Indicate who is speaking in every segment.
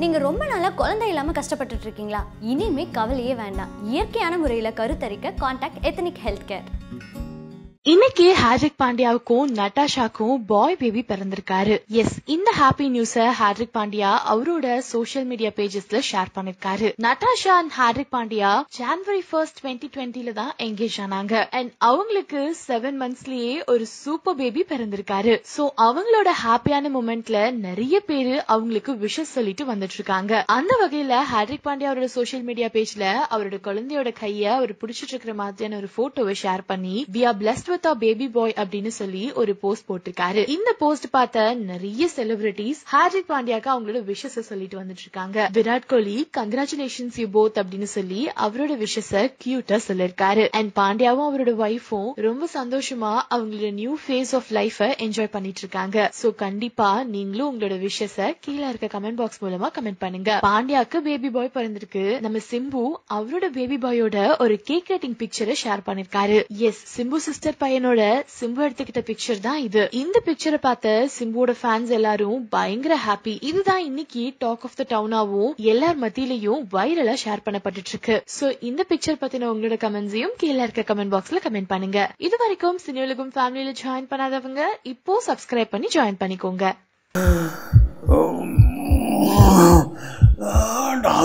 Speaker 1: நீங்கள் ரொம்ப நாளாக குழந்தை இல்லாமல் கஷ்டப்பட்டுட்டு இருக்கீங்களா? இனிமே கவலையே வேண்டாம். இயற்கையான முறையில் கருத்தரிக்க கான்டாக்ட் எத்தனிக் ஹெல்த் கேர்
Speaker 2: இன்னைக்கு ஹார்திக் பாண்டியாவுக்கும் நட்டாஷாக்கும் பாய் பேபி பிறந்திருக்காரு. எஸ் இந்த ஹாப்பி நியூஸ ஹார்திக் பாண்டியா அவரோட சோஷியல் மீடியா பேஜஸ்ல ஷேர் பண்ணிருக்காரு. Natasha and Hardik Pandya January first twenty டுவெண்ட்டில தான் எங்கேஜ் ஆனாங்க. அண்ட் அவங்களுக்கு செவன் மந்த்ஸ்லயே ஒரு சூப்பர் பேபி பிறந்திருக்காரு. சோ அவங்களோட ஹாப்பியான மூமெண்ட்ல நிறைய பேரு அவங்களுக்கு விஷஸ் சொல்லிட்டு வந்துட்டு இருக்காங்க அந்த வகையில ஹார்திக் பாண்டியா அவரோட சோஷியல் மீடியா பேஜ்ல அவரோட குழந்தையோட கைய அவர் பிடிச்சிட்டு இருக்கிற மாதிரியான ஒரு போட்டோவை ஷேர் பண்ணி we are blessed with a baby boy அப்படின்னு சொல்லி ஒரு போஸ்ட் போட்டிருக்காரு. இந்த போஸ்ட் பார்த்த நிறைய செலிபிரிட்டிஸ் ஹார்திக் பாண்டியாக்கு அவங்களோட விஷஸ் சொல்லிட்டு வந்துட்டு இருக்காங்க Virat Kohli congratulations you both அப்படின்னு சொல்லி அவரோட விஷஸ கியூட்டா சொல்லிருக்காரு. அண்ட் பாண்டியாவும் அவரோட ஒய்ஃபும் ரொம்ப சந்தோஷமா அவங்களோட new phase of life enjoy பண்ணிட்டு இருக்காங்க சோ கண்டிப்பா நீங்களும் உங்களோட விஷஸ கீழே இருக்க கமெண்ட் பாக்ஸ் மூலமா கமெண்ட் பண்ணுங்க. பாண்டியாக்கு பேபி பாய் பிறந்திருக்கு. நம்ம சிம்பு அவரோட பேபி பாயோட ஒரு கேக் கட்டிங் பிக்சரை ஷேர் பண்ணிருக்காரு. எஸ் சிம்பு சிஸ்டர் பையனோட சிம்பு எடுத்துக்கிட்ட பிக்சர் தான் இது. இந்த பிக்சரை பார்த்த சிம்புவோட ஃபேன்ஸ் எல்லாரும் பயங்கர ஹாப்பி இதுதான் இன்னைக்கு டாக் ஆஃப் த டவுனாவும் எல்லார் மத்தியிலையும் வைரலா ஷேர் பண்ணப்பட்டுட்டு இருக்கு. சோ இந்த பிக்சர் பத்தின உங்களோட கமெண்ட்ஸையும் கீழே இருக்க கமெண்ட் பாக்ஸ்ல கமெண்ட் பண்ணுங்க. இது வரைக்கும் சினியுலகம் ஃபேமிலியில ஜாயின் பண்ணாதவங்க இப்போ சப்ஸ்கிரைப் பண்ணி ஜாயின் பண்ணிக்கோங்க.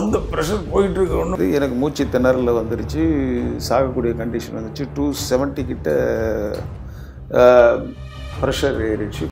Speaker 3: அந்த ப்ரெஷர் போயிட்டு ஒன்று எனக்கு மூச்சு திணறில் வந்துருச்சு. சாகக்கூடிய கண்டிஷன் வந்துச்சு. டூ செவன்ட்டி கிட்ட ப்ரெஷர் ஏறிடுச்சு.